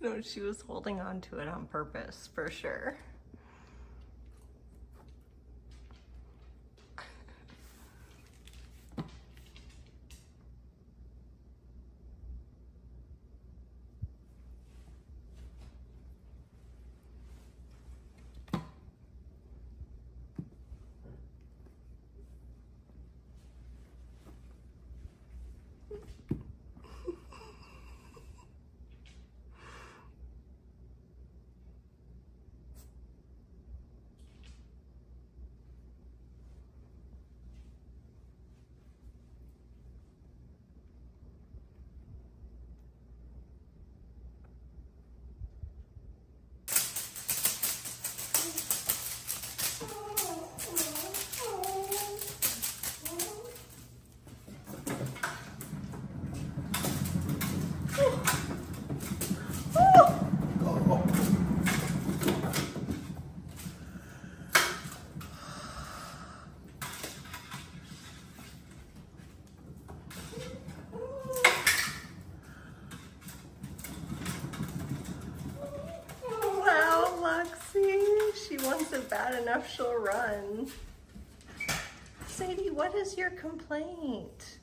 No, she was holding on to it on purpose, for sure. It bad enough, she'll run. Sadie, what is your complaint?